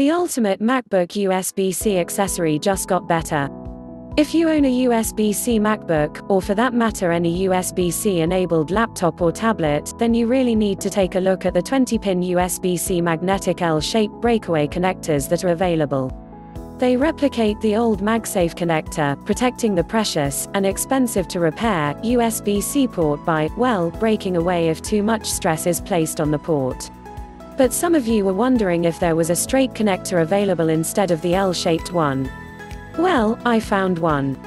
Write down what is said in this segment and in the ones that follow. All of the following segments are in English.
The ultimate MacBook USB-C accessory just got better. If you own a USB-C MacBook, or for that matter any USB-C enabled laptop or tablet, then you really need to take a look at the 20-pin USB-C magnetic L-shaped breakaway connectors that are available. They replicate the old MagSafe connector, protecting the precious, and expensive to repair, USB-C port by, well, breaking away if too much stress is placed on the port. But some of you were wondering if there was a straight connector available instead of the L-shaped one. Well, I found one.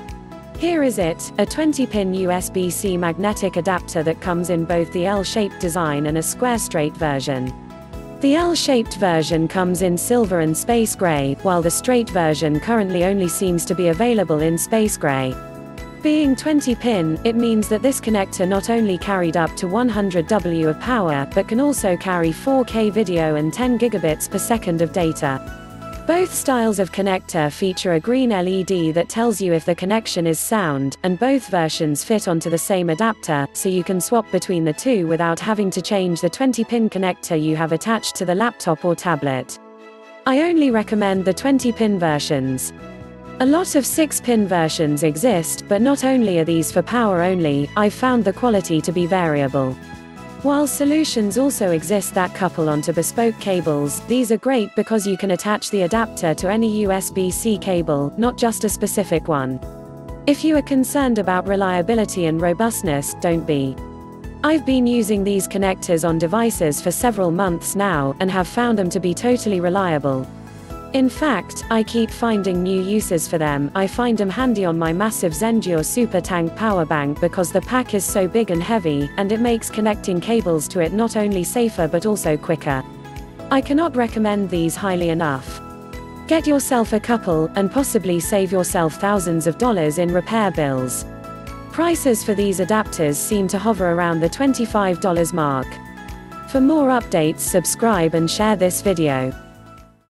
Here is it, a 20-pin USB-C magnetic adapter that comes in both the L-shaped design and a square straight version. The L-shaped version comes in silver and space gray, while the straight version currently only seems to be available in space gray. Being 20 pin, it means that this connector not only carried up to 100 W of power, but can also carry 4K video and 10 gigabits per second of data. Both styles of connector feature a green LED that tells you if the connection is sound, and both versions fit onto the same adapter, so you can swap between the two without having to change the 20-pin connector you have attached to the laptop or tablet. I only recommend the 20-pin versions. A lot of 6-pin versions exist, but not only are these for power only, I've found the quality to be variable. While solutions also exist that couple onto bespoke cables, these are great because you can attach the adapter to any USB-C cable, not just a specific one. If you are concerned about reliability and robustness, don't be. I've been using these connectors on devices for several months now, and have found them to be totally reliable. In fact, I keep finding new uses for them. I find them handy on my massive Zendure Super Tank power bank because the pack is so big and heavy, and it makes connecting cables to it not only safer but also quicker. I cannot recommend these highly enough. Get yourself a couple, and possibly save yourself thousands of dollars in repair bills. Prices for these adapters seem to hover around the $25 mark. For more updates subscribe and share this video.